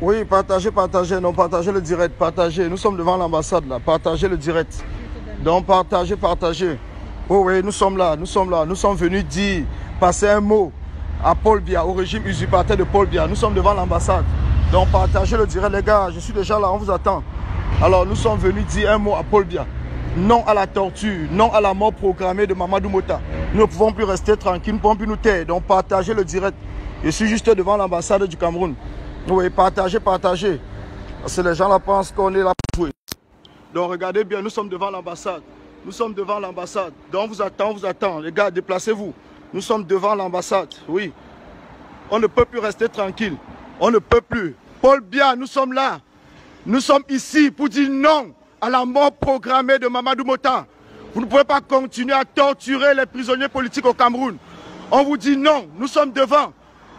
Oui, partagez, partagez. Non, partagez le direct. Partagez. Nous sommes devant l'ambassade là. Partagez le direct. Donc partagez, partagez. Oh oui, nous sommes là. Nous sommes là. Nous sommes venus dire, passer un mot à Paul Biya, au régime usurpateur de Paul Biya. Nous sommes devant l'ambassade. Donc partagez le direct les gars. Je suis déjà là. On vous attend. Alors nous sommes venus dire un mot à Paul Biya. Non à la torture, non à la mort programmée de Mamadou Mota. Nous ne pouvons plus rester tranquilles, nous ne pouvons plus nous taire. Donc partagez le direct. Je suis juste devant l'ambassade du Cameroun. Oui, partagez, partagez. Parce que les gens là pensent qu'on est là pour jouer. Donc regardez bien, nous sommes devant l'ambassade. Nous sommes devant l'ambassade. Donc on vous attend, on vous attend. Les gars, déplacez-vous. Nous sommes devant l'ambassade. Oui. On ne peut plus rester tranquille. On ne peut plus. Paul Biya, nous sommes là. Nous sommes ici pour dire non à la mort programmée de Mamadou Mota. Vous ne pouvez pas continuer à torturer les prisonniers politiques au Cameroun. On vous dit non, nous sommes devant.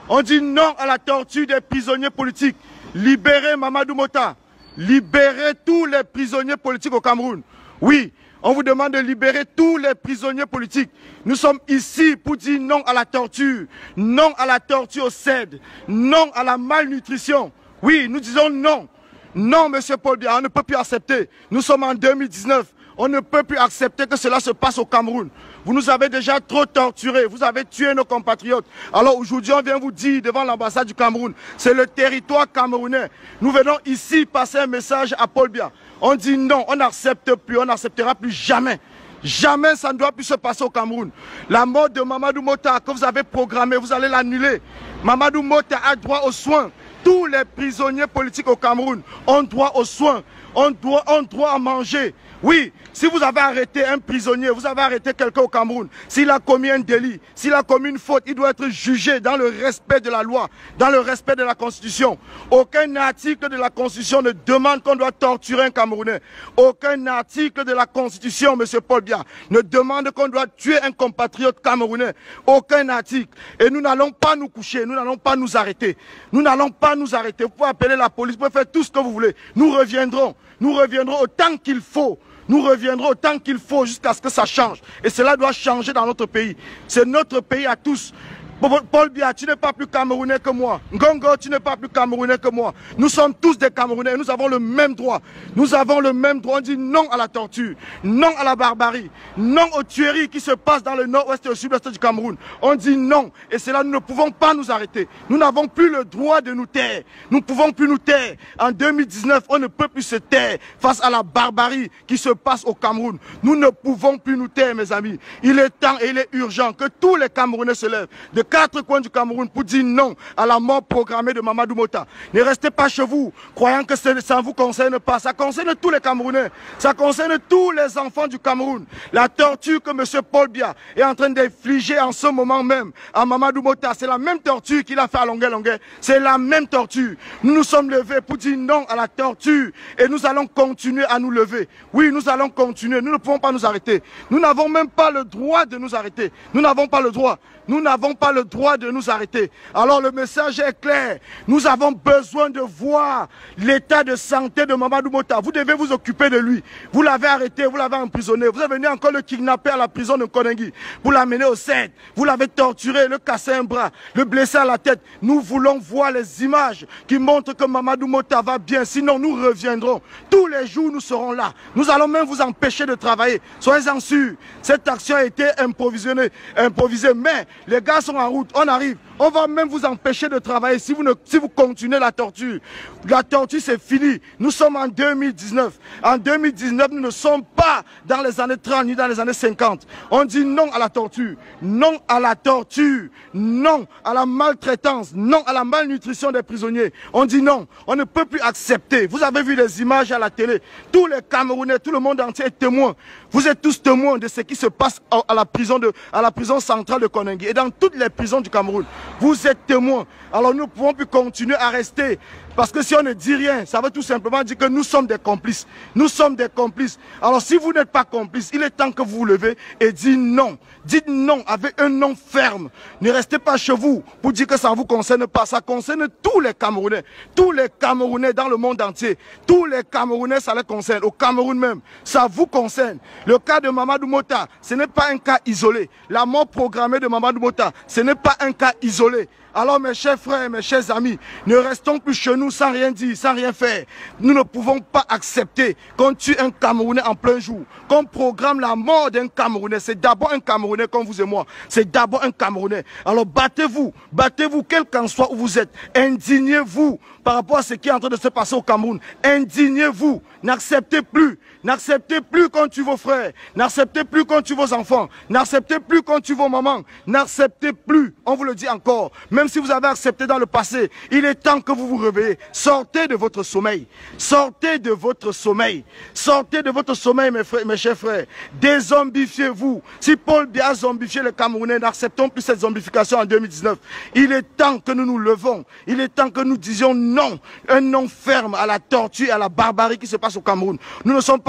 On dit non à la torture des prisonniers politiques. Libérez Mamadou Mota. Libérez tous les prisonniers politiques au Cameroun. Oui, on vous demande de libérer tous les prisonniers politiques. Nous sommes ici pour dire non à la torture, non à la torture au CED, non à la malnutrition. Oui, nous disons non. Non, Monsieur Paul Biya, on ne peut plus accepter. Nous sommes en 2019. On ne peut plus accepter que cela se passe au Cameroun. Vous nous avez déjà trop torturés, vous avez tué nos compatriotes. Alors aujourd'hui, on vient vous dire devant l'ambassade du Cameroun, c'est le territoire camerounais. Nous venons ici passer un message à Paul Biya. On dit non, on n'accepte plus, on n'acceptera plus jamais. Jamais ça ne doit plus se passer au Cameroun. La mort de Mamadou Mota que vous avez programmée, vous allez l'annuler. Mamadou Mota a droit aux soins. Tous les prisonniers politiques au Cameroun ont droit aux soins, ont droit, ont droit à manger. Oui, si vous avez arrêté un prisonnier, vous avez arrêté quelqu'un au Cameroun, s'il a commis un délit, s'il a commis une faute, il doit être jugé dans le respect de la loi, dans le respect de la Constitution. Aucun article de la Constitution ne demande qu'on doit torturer un Camerounais. Aucun article de la Constitution, Monsieur Paul Biya, ne demande qu'on doit tuer un compatriote camerounais. Aucun article. Et nous n'allons pas nous coucher, nous n'allons pas nous arrêter. Nous n'allons pas nous arrêter. Vous pouvez appeler la police, vous pouvez faire tout ce que vous voulez. Nous reviendrons. Nous reviendrons autant qu'il faut. Nous reviendrons autant qu'il faut jusqu'à ce que ça change. Et cela doit changer dans notre pays. C'est notre pays à tous. Paul Biya, tu n'es pas plus camerounais que moi. Ngongo, tu n'es pas plus camerounais que moi. Nous sommes tous des camerounais. Nous avons le même droit. Nous avons le même droit. On dit non à la torture, non à la barbarie, non aux tueries qui se passent dans le nord-ouest et au sud-ouest du Cameroun. On dit non. Et c'est là nous ne pouvons pas nous arrêter. Nous n'avons plus le droit de nous taire. Nous ne pouvons plus nous taire. En 2019, on ne peut plus se taire face à la barbarie qui se passe au Cameroun. Nous ne pouvons plus nous taire, mes amis. Il est temps et il est urgent que tous les Camerounais se lèvent. Quatre coins du Cameroun pour dire non à la mort programmée de Mamadou Mota. Ne restez pas chez vous, croyant que ça ne vous concerne pas. Ça concerne tous les Camerounais. Ça concerne tous les enfants du Cameroun. La torture que M. Paul Biya est en train d'infliger en ce moment même à Mamadou Mota, c'est la même torture qu'il a fait à Longuet Longuet. C'est la même torture. Nous nous sommes levés pour dire non à la torture et nous allons continuer à nous lever. Oui, nous allons continuer. Nous ne pouvons pas nous arrêter. Nous n'avons même pas le droit de nous arrêter. Nous n'avons pas le droit. Nous n'avons pas le droit de nous arrêter. Alors le message est clair. Nous avons besoin de voir l'état de santé de Mamadou Mota. Vous devez vous occuper de lui. Vous l'avez arrêté, vous l'avez emprisonné. Vous avez venu encore le kidnapper à la prison de Konengi. Vous l'amenez au CED. Vous l'avez torturé, le cassé un bras, le blessé à la tête. Nous voulons voir les images qui montrent que Mamadou Mota va bien. Sinon, nous reviendrons. Tous les jours, nous serons là. Nous allons même vous empêcher de travailler. Soyez-en sûrs. Cette action a été improvisionnée, improvisée. Mais les gars sont en route. On arrive. On va même vous empêcher de travailler si vous, ne, si vous continuez la torture. La torture, c'est fini. Nous sommes en 2019. En 2019, nous ne sommes pas dans les années 30 ni dans les années 50. On dit non à la torture. Non à la torture. Non à la maltraitance. Non à la malnutrition des prisonniers. On dit non. On ne peut plus accepter. Vous avez vu les images à la télé. Tous les Camerounais, tout le monde entier est témoin. Vous êtes tous témoins de ce qui se passe à la prison, de, à la prison centrale de Konengi et dans toutes les prisons du Cameroun. Vous êtes témoins. Alors nous ne pouvons plus continuer à rester. Parce que si on ne dit rien, ça veut tout simplement dire que nous sommes des complices. Nous sommes des complices. Alors si vous n'êtes pas complices, il est temps que vous vous levez et dites non. Dites non avec un non ferme. Ne restez pas chez vous pour dire que ça ne vous concerne pas. Ça concerne tous les Camerounais. Tous les Camerounais dans le monde entier. Tous les Camerounais, ça les concerne. Au Cameroun même, ça vous concerne. Le cas de Mamadou Mota, ce n'est pas un cas isolé. La mort programmée de Mamadou Mota, ce n'est n'est pas un cas isolé. Alors mes chers frères, mes chers amis, ne restons plus chez nous sans rien dire, sans rien faire. Nous ne pouvons pas accepter qu'on tue un Camerounais en plein jour, qu'on programme la mort d'un Camerounais. C'est d'abord un Camerounais comme vous et moi. C'est d'abord un Camerounais. Alors battez-vous, battez-vous quel qu'en soit où vous êtes. Indignez-vous par rapport à ce qui est en train de se passer au Cameroun. Indignez-vous. N'acceptez plus. N'acceptez plus qu'on tue vos frères. N'acceptez plus qu'on tue vos enfants. N'acceptez plus qu'on tue vos mamans. N'acceptez plus. On vous le dit encore. Même si vous avez accepté dans le passé, il est temps que vous vous réveillez. Sortez de votre sommeil. Sortez de votre sommeil. Sortez de votre sommeil, mes, frères, mes chers frères. Désombifiez-vous. Si Paul Biya zombifié le Camerounais, n'acceptons plus cette zombification en 2019. Il est temps que nous nous levons. Il est temps que nous disions non. Un non ferme à la torture et à la barbarie qui se passe au Cameroun.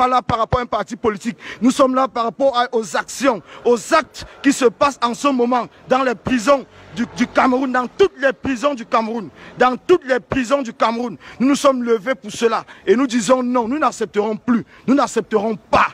Là par rapport à un parti politique. Nous sommes là par rapport aux actions, aux actes qui se passent en ce moment dans les prisons du, du, Cameroun, dans toutes les prisons du Cameroun, dans toutes les prisons du Cameroun. Nous nous sommes levés pour cela et nous disons non, nous n'accepterons plus, nous n'accepterons pas.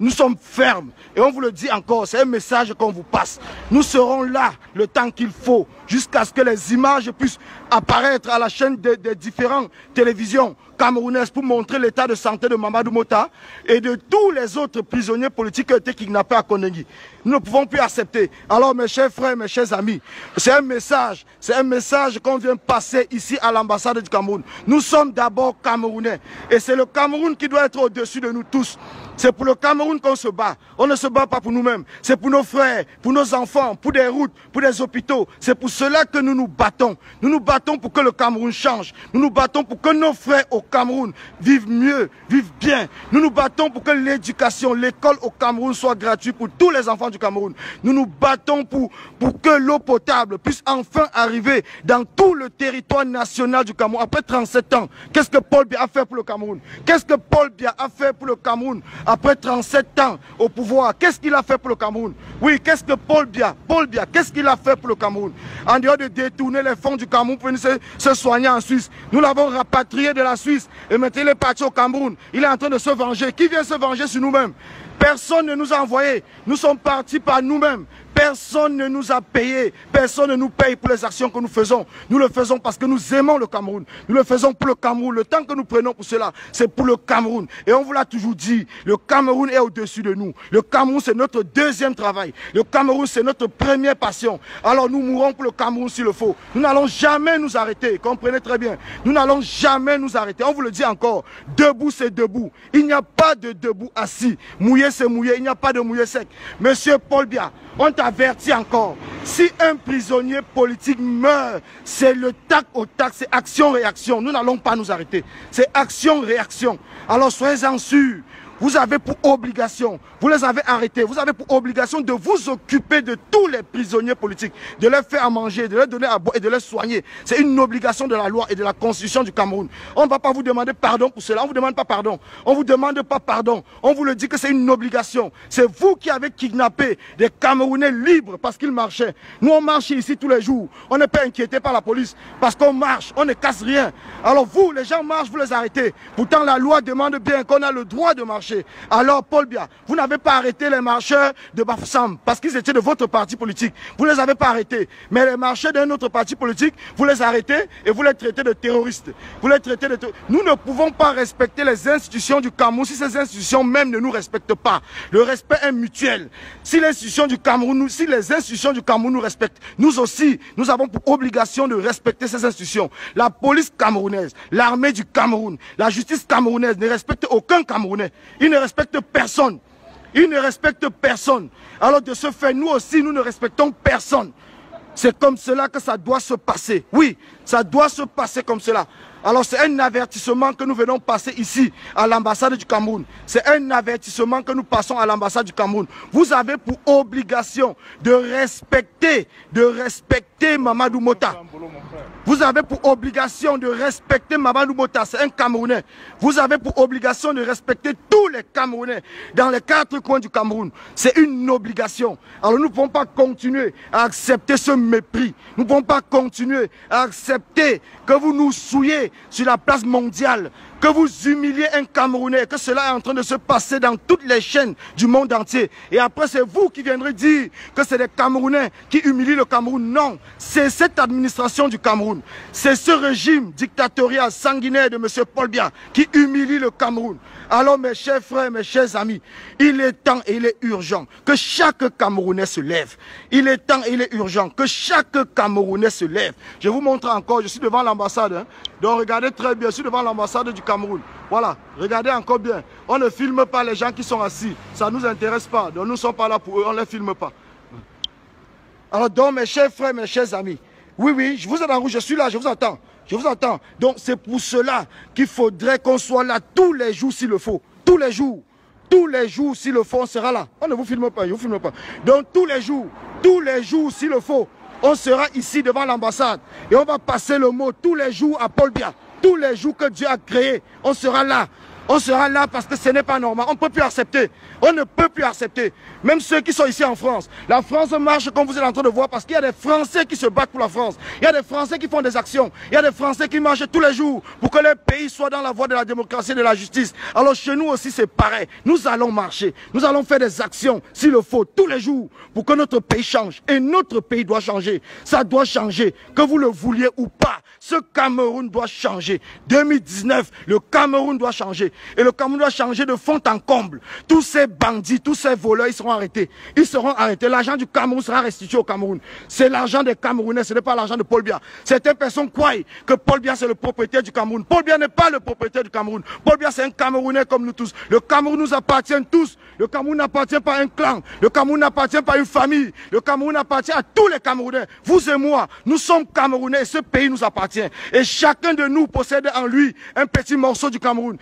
Nous sommes fermes et on vous le dit encore, c'est un message qu'on vous passe. Nous serons là le temps qu'il faut jusqu'à ce que les images puissent apparaître à la chaîne des, différentes télévisions camerounaises pour montrer l'état de santé de Mamadou Mota et de tous les autres prisonniers politiques qui ont été kidnappés à Konengi. Nous ne pouvons plus accepter. Alors mes chers frères, mes chers amis, c'est un message, c'est un message qu'on vient passer ici à l'ambassade du Cameroun. Nous sommes d'abord Camerounais et c'est le Cameroun qui doit être au-dessus de nous tous. C'est pour le Cameroun qu'on se bat. On ne se bat pas pour nous-mêmes. C'est pour nos frères, pour nos enfants, pour des routes, pour des hôpitaux. C'est pour cela que nous nous battons. Nous nous battons pour que le Cameroun change. Nous nous battons pour que nos frères au Cameroun vivent mieux, vivent bien. Nous nous battons pour que l'éducation, l'école au Cameroun soit gratuite pour tous les enfants du Cameroun. Nous nous battons pour, pour que l'eau potable puisse enfin arriver dans tout le territoire national du Cameroun. Après 37 ans, qu'est-ce que Paul Biya a fait pour le Cameroun? Qu'est-ce que Paul Biya a fait pour le Cameroun? Après 37 ans au pouvoir Qu'est-ce qu'il a fait pour le Cameroun? Oui, qu'est-ce que Paul Biya, Paul Biya, qu'est-ce qu'il a fait pour le Cameroun? En dehors de détourner les fonds du Cameroun pour venir se, se soigner en Suisse, nous l'avons rapatrié de la Suisse et maintenant il est parti au Cameroun. Il est en train de se venger. Qui vient se venger sur nous-mêmes? Personne ne nous a envoyés. Nous sommes partis par nous-mêmes. Personne ne nous a payé. Personne ne nous paye pour les actions que nous faisons. Nous le faisons parce que nous aimons le Cameroun. Nous le faisons pour le Cameroun. Le temps que nous prenons pour cela, c'est pour le Cameroun. Et on vous l'a toujours dit, le Cameroun est au-dessus de nous. Le Cameroun, c'est notre deuxième travail. Le Cameroun, c'est notre première passion. Alors nous mourrons pour le Cameroun s'il le faut. Nous n'allons jamais nous arrêter. Comprenez très bien. Nous n'allons jamais nous arrêter. On vous le dit encore. Debout, c'est debout. Il n'y a pas de debout assis. Mouillé, c'est mouillé. Il n'y a pas de mouillé sec. Monsieur Paul Bia, on t'avertit encore. Si un prisonnier politique meurt, c'est le tac au tac, c'est action-réaction. Nous n'allons pas nous arrêter. C'est action-réaction. Alors soyez-en sûrs. Vous avez pour obligation, vous les avez arrêtés, vous avez pour obligation de vous occuper de tous les prisonniers politiques, de les faire à manger, de les donner à boire et de les soigner. C'est une obligation de la loi et de la constitution du Cameroun. On ne va pas vous demander pardon pour cela, on ne vous demande pas pardon. On ne vous demande pas pardon. On vous le dit que c'est une obligation. C'est vous qui avez kidnappé des Camerounais libres parce qu'ils marchaient. Nous, on marche ici tous les jours. On n'est pas inquiété par la police parce qu'on marche, on ne casse rien. Alors vous, les gens marchent, vous les arrêtez. Pourtant, la loi demande bien qu'on a le droit de marcher. Alors, Paul Bia, vous n'avez pas arrêté les marcheurs de Bafsam parce qu'ils étaient de votre parti politique. Vous ne les avez pas arrêtés. Mais les marcheurs d'un autre parti politique, vous les arrêtez et vous les traitez de terroristes. Vous les traitez de Nous ne pouvons pas respecter les institutions du Cameroun si ces institutions même ne nous respectent pas. Le respect est mutuel. Si du Cameroun, si les institutions du Cameroun nous respectent, nous aussi, nous avons pour obligation de respecter ces institutions. La police camerounaise, l'armée du Cameroun, la justice camerounaise ne respecte aucun Camerounais. Ils ne respectent personne. Ils ne respectent personne. Alors de ce fait, nous aussi, nous ne respectons personne. C'est comme cela que ça doit se passer. Oui, ça doit se passer comme cela. Alors c'est un avertissement que nous venons passer ici à l'ambassade du Cameroun. C'est un avertissement que nous passons à l'ambassade du Cameroun. Vous avez pour obligation de respecter, de respecter Mamadou Mota. Vous avez pour obligation de respecter Mamadou Mota, c'est un Camerounais. Vous avez pour obligation de respecter tous les Camerounais dans les quatre coins du Cameroun. C'est une obligation. Alors nous ne pouvons pas continuer à accepter ce mépris. Nous ne pouvons pas continuer à accepter que vous nous souillez sur la place mondiale que vous humiliez un Camerounais, que cela est en train de se passer dans toutes les chaînes du monde entier. Et après, c'est vous qui viendrez dire que c'est des Camerounais qui humilient le Cameroun. Non, c'est cette administration du Cameroun. C'est ce régime dictatorial sanguinaire de M. Paul Biya qui humilie le Cameroun. Alors mes chers frères, mes chers amis, il est temps et il est urgent que chaque Camerounais se lève. Il est temps et il est urgent que chaque Camerounais se lève. Je vous montre encore, je suis devant l'ambassade. Hein. Donc regardez très bien, je suis devant l'ambassade du Cameroun. Voilà, regardez encore bien. On ne filme pas les gens qui sont assis. Ça ne nous intéresse pas. Donc nous ne sommes pas là pour eux, on ne les filme pas. Alors donc mes chers frères, mes chers amis, oui, oui, je vous attends, je suis là, je vous attends. Je vous attends. Donc c'est pour cela qu'il faudrait qu'on soit là tous les jours s'il le faut. Tous les jours. Tous les jours s'il le faut, on sera là. On ne vous filme pas, je ne vous filme pas. Donc tous les jours, tous les jours s'il le faut, on sera ici devant l'ambassade. Et on va passer le mot tous les jours à Paul Bia. Tous les jours que Dieu a créé, on sera là. On sera là parce que ce n'est pas normal. On ne peut plus accepter. On ne peut plus accepter. Même ceux qui sont ici en France. La France marche comme vous êtes en train de voir parce qu'il y a des Français qui se battent pour la France. Il y a des Français qui font des actions. Il y a des Français qui marchent tous les jours pour que le pays soit dans la voie de la démocratie et de la justice. Alors chez nous aussi c'est pareil. Nous allons marcher. Nous allons faire des actions s'il le faut tous les jours pour que notre pays change. Et notre pays doit changer. Ça doit changer. Que vous le vouliez ou pas. Ce Cameroun doit changer. 2019, le Cameroun doit changer. Et le Cameroun doit changer de fond en comble. Tous ces bandits, tous ces voleurs, ils seront arrêtés. Ils seront arrêtés. L'argent du Cameroun sera restitué au Cameroun. C'est l'argent des Camerounais, ce n'est pas l'argent de Paul Biya. Certaines personnes croient que Paul Biya c'est le propriétaire du Cameroun. Paul Biya n'est pas le propriétaire du Cameroun. Paul Biya c'est un Camerounais comme nous tous. Le Cameroun nous appartient tous. Le Cameroun n'appartient pas à un clan. Le Cameroun n'appartient pas à une famille. Le Cameroun appartient à tous les Camerounais. Vous et moi, nous sommes Camerounais et ce pays nous appartient. Et chacun de nous possède en lui un petit morceau du Cameroun.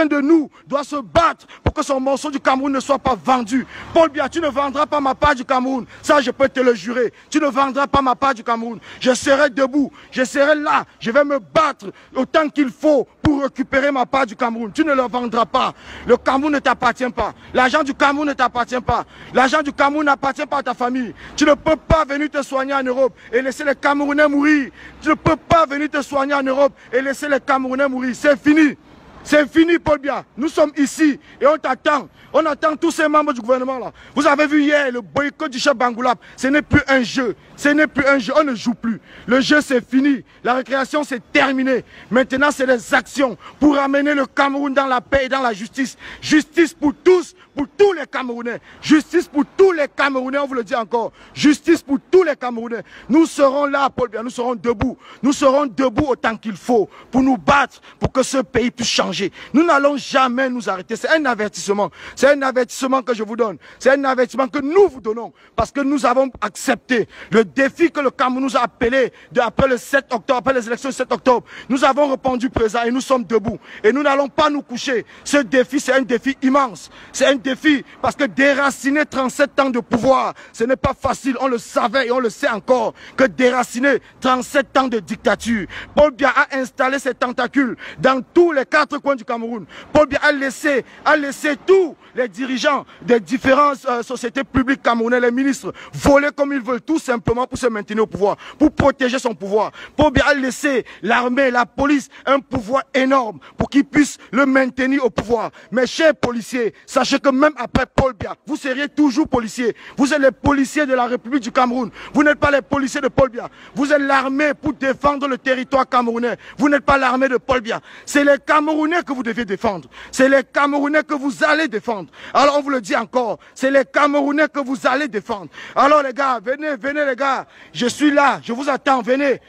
De nous doit se battre pour que son morceau du Cameroun ne soit pas vendu. Paul Biya, tu ne vendras pas ma part du Cameroun. Ça, je peux te le jurer. Tu ne vendras pas ma part du Cameroun. Je serai debout. Je serai là. Je vais me battre autant qu'il faut pour récupérer ma part du Cameroun. Tu ne le vendras pas. Le Cameroun ne t'appartient pas. L'argent du Cameroun ne t'appartient pas. L'argent du Cameroun n'appartient pas à ta famille. Tu ne peux pas venir te soigner en Europe et laisser les Camerounais mourir. Tu ne peux pas venir te soigner en Europe et laisser les Camerounais mourir. C'est fini. C'est fini, Paul Biya. Nous sommes ici et on t'attend. On attend tous ces membres du gouvernement là. Vous avez vu hier le boycott du chef Bangoulap. Ce n'est plus un jeu. Ce n'est plus un jeu. On ne joue plus. Le jeu c'est fini. La récréation c'est terminé. Maintenant c'est des actions pour amener le Cameroun dans la paix et dans la justice. Justice pour tous, pour tous les Camerounais. Justice pour tous les Camerounais. On vous le dit encore. Justice pour tous les Camerounais. Nous serons là, Paul Biya. Nous serons debout. Nous serons debout autant qu'il faut pour nous battre pour que ce pays puisse changer. Nous n'allons jamais nous arrêter. C'est un avertissement. C'est un avertissement que je vous donne. C'est un avertissement que nous vous donnons. Parce que nous avons accepté le défi que le Cameroun nous a appelé de, après le 7 octobre, après les élections du 7 octobre. Nous avons répondu présent et nous sommes debout. Et nous n'allons pas nous coucher. Ce défi, c'est un défi immense. C'est un défi parce que déraciner 37 ans de pouvoir, ce n'est pas facile. On le savait et on le sait encore que déraciner 37 ans de dictature. Paul Biya a installé ses tentacules dans tous les quatre coins du Cameroun. Paul Biya a laissé, a laissé tous les dirigeants des différentes euh, sociétés publiques camerounaises, les ministres, voler comme ils veulent, tout simplement pour se maintenir au pouvoir, pour protéger son pouvoir. Paul Biya a laissé l'armée, la police, un pouvoir énorme pour qu'ils puissent le maintenir au pouvoir. Mes chers policiers, sachez que même après Paul Biya, vous seriez toujours policiers. Vous êtes les policiers de la République du Cameroun. Vous n'êtes pas les policiers de Paul Biya. Vous êtes l'armée pour défendre le territoire camerounais. Vous n'êtes pas l'armée de Paul Biya. C'est les Camerounais que vous devez défendre. C'est les Camerounais que vous allez défendre. Alors on vous le dit encore, c'est les Camerounais que vous allez défendre. Alors les gars, venez, venez les gars. Je suis là, je vous attends, venez.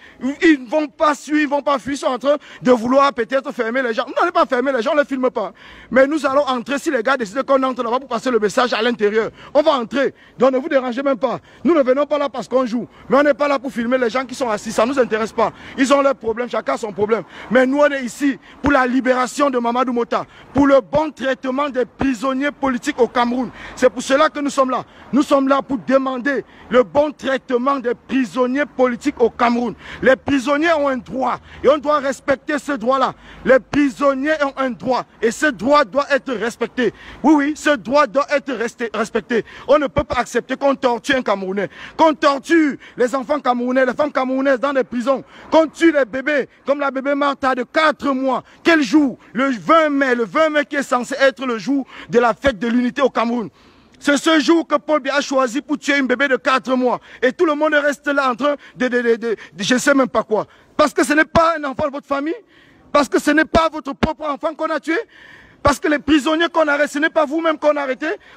Ils ne vont pas suivre, ils ne vont pas fuir, ils sont en train de vouloir peut-être fermer les gens. N'allez pas fermer les gens, on ne les filme pas. Mais nous allons entrer si les gars décident qu'on entre là-bas pour passer le message à l'intérieur. On va entrer. Donc ne vous dérangez même pas. Nous ne venons pas là parce qu'on joue. Mais on n'est pas là pour filmer les gens qui sont assis. Ça ne nous intéresse pas. Ils ont leurs problèmes, chacun son problème. Mais nous, on est ici pour la libération de Mamadou Mota, pour le bon traitement des prisonniers politiques au Cameroun. C'est pour cela que nous sommes là. Nous sommes là pour demander le bon traitement des prisonniers politiques au Cameroun. Les prisonniers ont un droit et on doit respecter ce droit-là. Les prisonniers ont un droit et ce droit doit être respecté. Oui, oui, ce droit doit être respecté. On ne peut pas accepter qu'on torture un Camerounais, qu'on torture les enfants camerounais, les femmes camerounaises dans les prisons, qu'on tue les bébés, comme la bébé Martha de 4 mois. Quel jour le 20 mai, le 20 mai qui est censé être le jour de la fête de l'unité au Cameroun. C'est ce jour que Paul Biya a choisi pour tuer un bébé de 4 mois. Et tout le monde reste là en train de, de, de, de, je ne sais même pas quoi. Parce que ce n'est pas un enfant de votre famille? Parce que ce n'est pas votre propre enfant qu'on a tué? Parce que les prisonniers qu'on arrête, ce n'est pas vous-même qu'on a.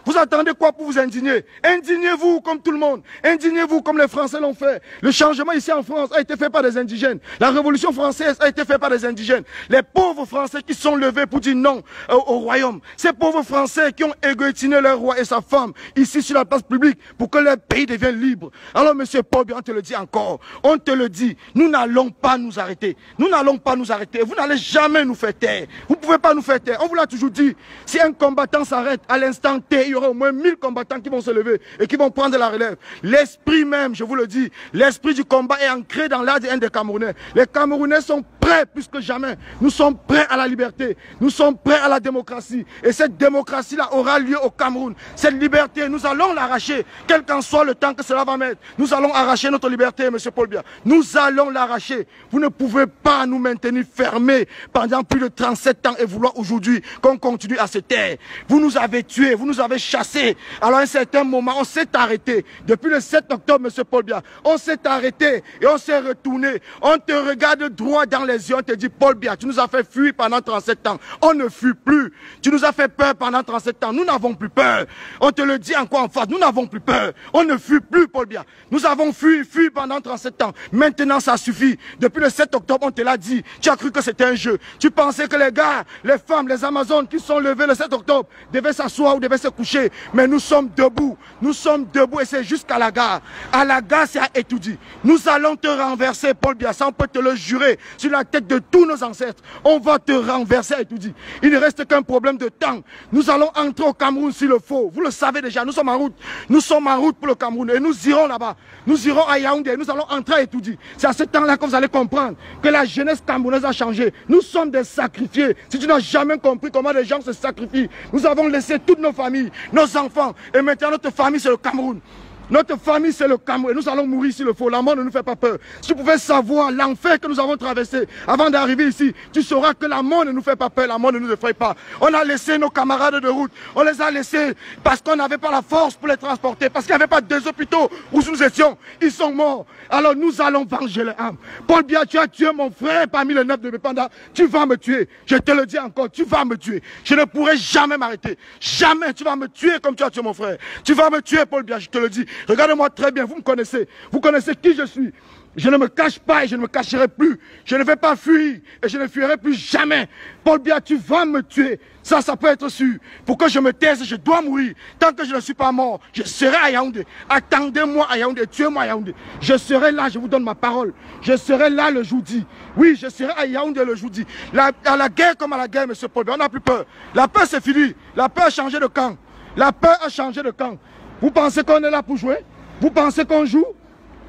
Vous attendez quoi pour vous indigner? Indignez-vous comme tout le monde. Indignez-vous comme les Français l'ont fait. Le changement ici en France a été fait par des indigènes. La révolution française a été faite par des indigènes. Les pauvres Français qui sont levés pour dire non au, au royaume. Ces pauvres Français qui ont égoïtiné leur roi et sa femme ici sur la place publique pour que leur pays devienne libre. Alors, monsieur Paul, on te le dit encore. On te le dit. Nous n'allons pas nous arrêter. Nous n'allons pas nous arrêter. Vous n'allez jamais nous faire taire. Vous ne pouvez pas nous faire taire. Dit. Si un combattant s'arrête à l'instant T, il y aura au moins 1000 combattants qui vont se lever et qui vont prendre la relève. L'esprit même, je vous le dis, l'esprit du combat est ancré dans l'ADN des Camerounais. Les Camerounais sont prêts plus que jamais. Nous sommes prêts à la liberté. Nous sommes prêts à la démocratie. Et cette démocratie-là aura lieu au Cameroun. Cette liberté, nous allons l'arracher, quel qu'en soit le temps que cela va mettre. Nous allons arracher notre liberté, Monsieur Paul Bia. Nous allons l'arracher. Vous ne pouvez pas nous maintenir fermés pendant plus de 37 ans et vouloir aujourd'hui qu'on continue à se taire. Vous nous avez tués, vous nous avez chassés. Alors à un certain moment, on s'est arrêté. Depuis le 7 octobre, Monsieur Paul Bia, on s'est arrêté et on s'est retourné. On te regarde droit dans les on te dit, Paul Bia, tu nous as fait fuir pendant 37 ans. On ne fuit plus. Tu nous as fait peur pendant 37 ans. Nous n'avons plus peur. On te le dit encore en face, nous n'avons plus peur. On ne fuit plus, Paul Bia. Nous avons fui, fui pendant 37 ans. Maintenant, ça suffit. Depuis le 7 octobre, on te l'a dit. Tu as cru que c'était un jeu. Tu pensais que les gars, les femmes, les Amazones qui sont levés le 7 octobre devaient s'asseoir ou devaient se coucher. Mais nous sommes debout. Nous sommes debout et c'est jusqu'à la gare. À la gare, c'est à Étoudi. Nous allons te renverser, Paul Biassa. On peut te le jurer tête de tous nos ancêtres. On va te renverser à Étoudi. Il ne reste qu'un problème de temps. Nous allons entrer au Cameroun s'il le faut. Vous le savez déjà. Nous sommes en route. Nous sommes en route pour le Cameroun et nous irons là-bas. Nous irons à Yaoundé. Nous allons entrer à Étoudi. C'est à ce temps-là que vous allez comprendre que la jeunesse camerounaise a changé. Nous sommes des sacrifiés. Si tu n'as jamais compris comment les gens se sacrifient, nous avons laissé toutes nos familles, nos enfants. Et maintenant, notre famille, c'est le Cameroun. Notre famille, c'est le Cameroun. Nous allons mourir s'il le faut. La mort ne nous fait pas peur. Si tu pouvais savoir l'enfer que nous avons traversé avant d'arriver ici, tu sauras que la mort ne nous fait pas peur. La mort ne nous effraie pas. On a laissé nos camarades de route. On les a laissés parce qu'on n'avait pas la force pour les transporter. Parce qu'il n'y avait pas deux hôpitaux où nous étions. Ils sont morts. Alors nous allons venger les âmes. Paul Bia, tu as tué mon frère parmi les neuf de mes pandas. Tu vas me tuer. Je te le dis encore. Tu vas me tuer. Je ne pourrai jamais m'arrêter. Jamais. Tu vas me tuer comme tu as tué mon frère. Tu vas me tuer, Paul Bia. Je te le dis. Regardez-moi très bien, vous me connaissez. Vous connaissez qui je suis. Je ne me cache pas et je ne me cacherai plus. Je ne vais pas fuir et je ne fuirai plus jamais. Paul Bia, tu vas me tuer. Ça, ça peut être sûr. Pour que je me taise, je dois mourir. Tant que je ne suis pas mort, je serai à Yaoundé. Attendez-moi à Yaoundé, tuez-moi à Yaoundé. Je serai là, je vous donne ma parole. Je serai là le jeudi. Oui, je serai à Yaoundé le jeudi. La, à la guerre comme à la guerre, monsieur Paul Bia, on n'a plus peur. La peur, c'est fini. La peur a changé de camp. La peur a changé de camp. Vous pensez qu'on est là pour jouer? Vous pensez qu'on joue?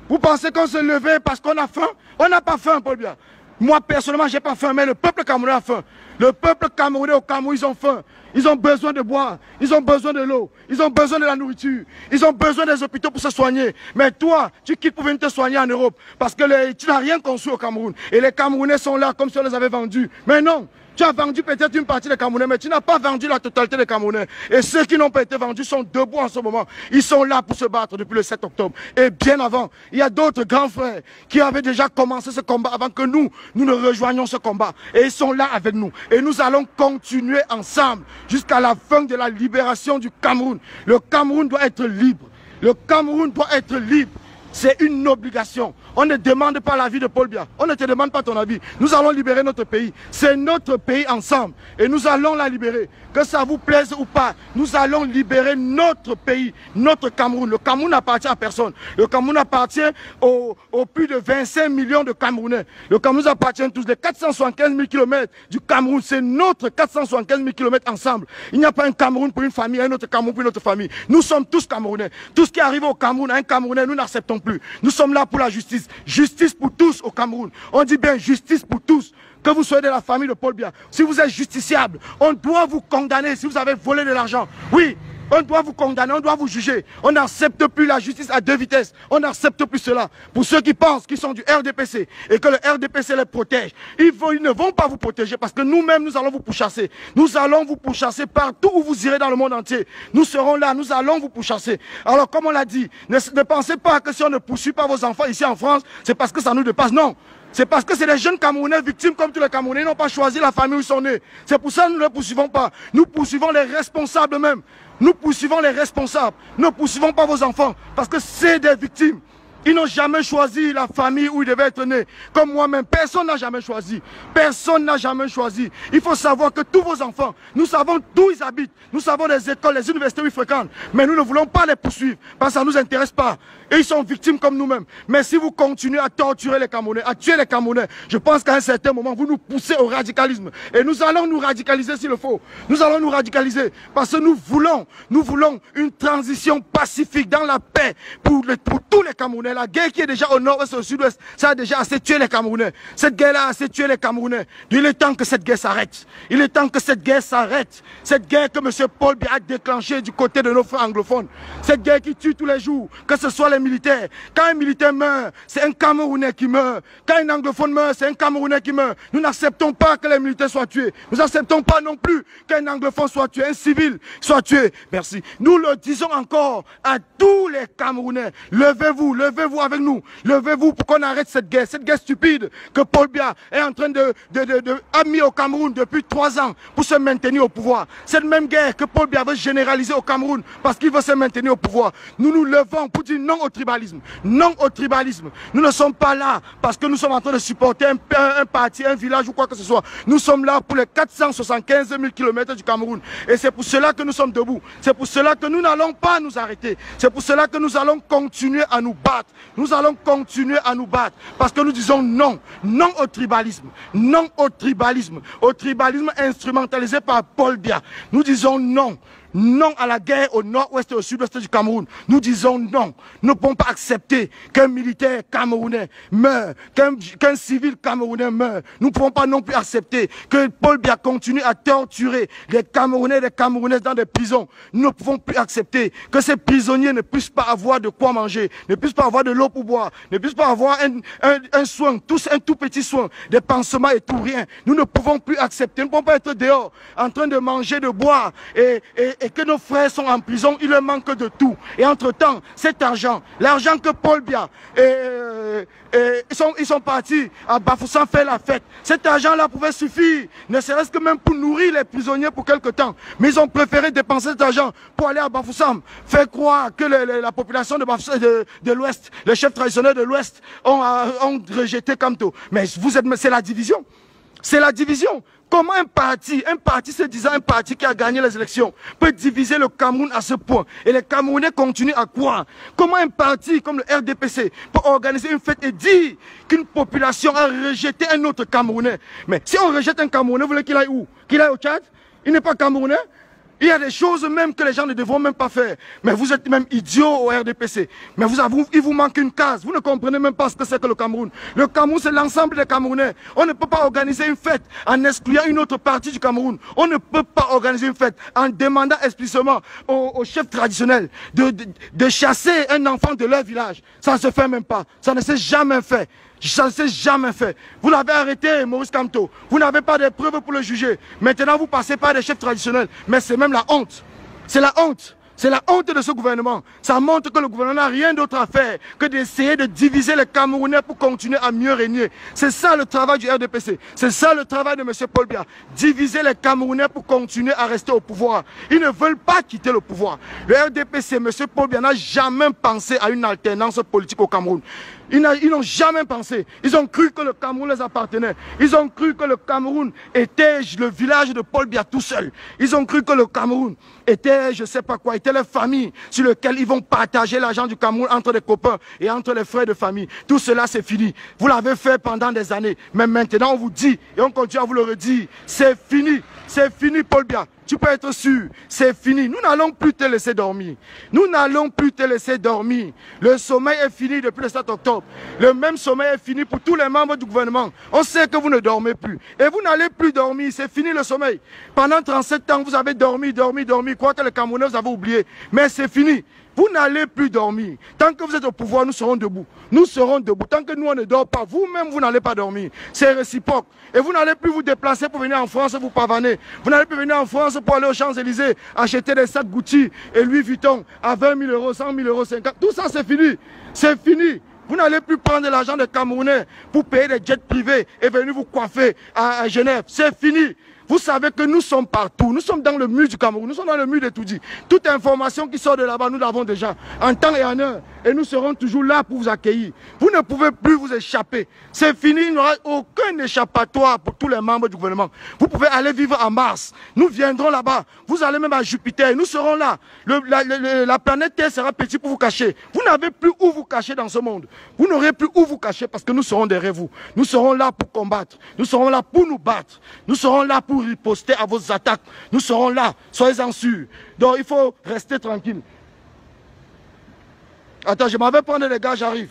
Vous pensez qu'on se levait parce qu'on a faim? On n'a pas faim, Paul Bia. Moi, personnellement, j'ai pas faim, mais le peuple camerounais a faim. Le peuple camerounais au Cameroun, ils ont faim. Ils ont besoin de boire, ils ont besoin de l'eau, ils ont besoin de la nourriture, ils ont besoin des hôpitaux pour se soigner. Mais toi, tu quittes pour venir te soigner en Europe parce que tu n'as rien conçu au Cameroun. Et les Camerounais sont là comme si on les avait vendus. Mais non, tu as vendu peut-être une partie des Camerounais, mais tu n'as pas vendu la totalité des Camerounais. Et ceux qui n'ont pas été vendus sont debout en ce moment. Ils sont là pour se battre depuis le 7 octobre. Et bien avant, il y a d'autres grands frères qui avaient déjà commencé ce combat avant que nous, nous ne rejoignions ce combat. Et ils sont là avec nous. Et nous allons continuer ensemble jusqu'à la fin de la libération du Cameroun. Le Cameroun doit être libre. Le Cameroun doit être libre. C'est une obligation. On ne demande pas l'avis de Paul Bia. On ne te demande pas ton avis. Nous allons libérer notre pays. C'est notre pays ensemble. Et nous allons la libérer. Que ça vous plaise ou pas, nous allons libérer notre pays, notre Cameroun. Le Cameroun n'appartient à personne. Le Cameroun appartient aux, plus de 25 millions de Camerounais. Le Cameroun appartient à tous. Les 475 000 kilomètres du Cameroun, c'est notre 475 000 kilomètres ensemble. Il n'y a pas un Cameroun pour une famille, un autre Cameroun pour une autre famille. Nous sommes tous Camerounais. Tout ce qui arrive au Cameroun, un Camerounais, nous n'acceptons Nous sommes là pour la justice. Justice pour tous au Cameroun. On dit bien justice pour tous. Que vous soyez de la famille de Paul Bia. Si vous êtes justiciable, on doit vous condamner si vous avez volé de l'argent. Oui, On doit vous condamner, on doit vous juger. On n'accepte plus la justice à deux vitesses. On n'accepte plus cela. Pour ceux qui pensent qu'ils sont du RDPC et que le RDPC les protège, ils, ne vont pas vous protéger parce que nous-mêmes, nous allons vous pourchasser. Nous allons vous pourchasser partout où vous irez dans le monde entier. Nous serons là, nous allons vous pourchasser. Alors, comme on l'a dit, ne, pensez pas que si on ne poursuit pas vos enfants ici en France, c'est parce que ça nous dépasse. Non. C'est parce que c'est des jeunes Camerounais victimes comme tous les Camerounais. N'ont pas choisi la famille où ils sont nés. C'est pour ça que nous ne les poursuivons pas. Nous poursuivons les responsables même. Nous poursuivons les responsables. Ne poursuivons pas vos enfants parce que c'est des victimes. Ils n'ont jamais choisi la famille où ils devaient être nés. Comme moi-même, personne n'a jamais choisi. Personne n'a jamais choisi. Il faut savoir que tous vos enfants, nous savons d'où ils habitent. Nous savons les écoles, les universités où ils fréquentent. Mais nous ne voulons pas les poursuivre parce que ça ne nous intéresse pas. Et ils sont victimes comme nous-mêmes. Mais si vous continuez à torturer les Camerounais, à tuer les Camerounais, je pense qu'à un certain moment, vous nous poussez au radicalisme. Et nous allons nous radicaliser s'il le faut. Nous allons nous radicaliser parce que nous voulons, nous voulons une transition pacifique dans la paix pour, pour tous les Camerounais la guerre qui est déjà au nord-ouest et au sud-ouest, ça a déjà assez tué les Camerounais. Cette guerre-là a assez tué les Camerounais. Il est temps que cette guerre s'arrête. Il est temps que cette guerre s'arrête. Cette guerre que M. Paul Biya a déclenchée du côté de nos frères anglophones. Cette guerre qui tue tous les jours, que ce soit les militaires. Quand un militaire meurt, c'est un Camerounais qui meurt. Quand un anglophone meurt, c'est un Camerounais qui meurt. Nous n'acceptons pas que les militaires soient tués. Nous n'acceptons pas non plus qu'un anglophone soit tué, un civil soit tué. Merci. Nous le disons encore à tous les Camerounais. Levez-vous, levez-vous levez-vous avec nous. Levez-vous pour qu'on arrête cette guerre, cette guerre stupide que Paul Biya est en train de, de, de, de au Cameroun depuis trois ans pour se maintenir au pouvoir. Cette même guerre que Paul Biya veut généraliser au Cameroun parce qu'il veut se maintenir au pouvoir. Nous nous levons pour dire non au tribalisme. Non au tribalisme. Nous ne sommes pas là parce que nous sommes en train de supporter un, un, un parti, un village ou quoi que ce soit. Nous sommes là pour les 475 000 kilomètres du Cameroun. Et c'est pour cela que nous sommes debout. C'est pour cela que nous n'allons pas nous arrêter. C'est pour cela que nous allons continuer à nous battre. Nous allons continuer à nous battre parce que nous disons non, non au tribalisme, non au tribalisme, au tribalisme instrumentalisé par Paul Biya. Nous disons non, non à la guerre au nord-ouest et au sud-ouest du Cameroun. Nous disons non. Nous ne pouvons pas accepter qu'un militaire camerounais meure, qu'un civil camerounais meure. Nous ne pouvons pas non plus accepter que Paul Biya continue à torturer les Camerounais et les Camerounaises dans des prisons. Nous ne pouvons plus accepter que ces prisonniers ne puissent pas avoir de quoi manger, ne puissent pas avoir de l'eau pour boire, ne puissent pas avoir un, un, soin, tous un tout petit soin, des pansements et tout, rien. Nous ne pouvons plus accepter. Nous ne pouvons pas être dehors en train de manger, de boire et, et que nos frères sont en prison, il leur manque de tout. Et entre-temps, cet argent, l'argent que Paul Biya, et, ils, sont, ils sont partis à Bafoussam faire la fête. Cet argent-là pouvait suffire, ne serait-ce que même pour nourrir les prisonniers pour quelque temps. Mais ils ont préféré dépenser cet argent pour aller à Bafoussam, faire croire que la population de, de, de l'Ouest, les chefs traditionnels de l'Ouest ont, ont rejeté Kamto. Mais vous êtes, c'est la division. C'est la division. Comment un parti, un parti se disant un parti qui a gagné les élections, peut diviser le Cameroun à ce point Et les Camerounais continuent à croire? Comment un parti comme le RDPC peut organiser une fête et dire qu'une population a rejeté un autre Camerounais? Mais si on rejette un Camerounais, vous voulez qu'il aille où? Qu'il aille au Tchad? Il n'est pas Camerounais? Il y a des choses même que les gens ne devront même pas faire. Mais vous êtes même idiots au RDPC. Mais vous avez, il vous manque une case. Vous ne comprenez même pas ce que c'est que le Cameroun. Le Cameroun, c'est l'ensemble des Camerounais. On ne peut pas organiser une fête en excluant une autre partie du Cameroun. On ne peut pas organiser une fête en demandant explicitement aux, chefs traditionnels de chasser un enfant de leur village. Ça ne se fait même pas. Ça ne s'est jamais fait. Ça ne s'est jamais fait. Vous l'avez arrêté, Maurice Kamto. Vous n'avez pas de preuves pour le juger. Maintenant, vous passez par des chefs traditionnels. Mais c'est même la honte. C'est la honte. C'est la honte de ce gouvernement. Ça montre que le gouvernement n'a rien d'autre à faire que d'essayer de diviser les Camerounais pour continuer à mieux régner. C'est ça le travail du RDPC. C'est ça le travail de M. Paul Biya. Diviser les Camerounais pour continuer à rester au pouvoir. Ils ne veulent pas quitter le pouvoir. Le RDPC, M. Paul Biya n'a jamais pensé à une alternance politique au Cameroun. Ils n'ont jamais pensé. Ils ont cru que le Cameroun les appartenait. Ils ont cru que le Cameroun était le village de Paul Biya tout seul. Ils ont cru que le Cameroun était, je sais pas quoi, était la famille sur laquelle ils vont partager l'argent du Cameroun entre les copains et entre les frères de famille. Tout cela, c'est fini. Vous l'avez fait pendant des années. Mais maintenant, on vous dit, et on continue à vous le redire, c'est fini. C'est fini, Paul Biya. Tu peux être sûr, c'est fini. Nous n'allons plus te laisser dormir. Nous n'allons plus te laisser dormir. Le sommeil est fini depuis le 7 octobre. Le même sommeil est fini pour tous les membres du gouvernement. On sait que vous ne dormez plus. Et vous n'allez plus dormir. C'est fini le sommeil. Pendant 37 ans, vous avez dormi, dormi, dormi. Quoi que les Camerounais, vous avez oublié. Mais c'est fini. Vous n'allez plus dormir. Tant que vous êtes au pouvoir, nous serons debout. Nous serons debout. Tant que nous, on ne dort pas, vous-même, vous, n'allez pas dormir. C'est réciproque. Et vous n'allez plus vous déplacer pour venir en France vous pavaner. Vous n'allez plus venir en France pour aller aux Champs-Élysées, acheter des sacs Gucci et Louis Vuitton à 20 000 euros, 100 000 euros, 50 Tout ça, c'est fini. C'est fini. Vous n'allez plus prendre l'argent des Camerounais pour payer des jets privés et venir vous coiffer à Genève. C'est fini. Vous savez que nous sommes partout. Nous sommes dans le mur du Cameroun. Nous sommes dans le mur de Toudi. Toute information qui sort de là-bas, nous l'avons déjà en temps et en heure. Et nous serons toujours là pour vous accueillir. Vous ne pouvez plus vous échapper. C'est fini. Il n'y aura aucun échappatoire pour tous les membres du gouvernement. Vous pouvez aller vivre en Mars. Nous viendrons là-bas. Vous allez même à Jupiter. Nous serons là. la, planète Terre sera petite pour vous cacher. Vous n'avez plus où vous cacher dans ce monde. Vous n'aurez plus où vous cacher parce que nous serons derrière vous. Nous serons là pour combattre. Nous serons là pour nous battre. Nous serons là pour riposter à vos attaques. Nous serons là, soyez-en sûrs. Donc il faut rester tranquille. Attends, je m'avais prendre les gars, j'arrive.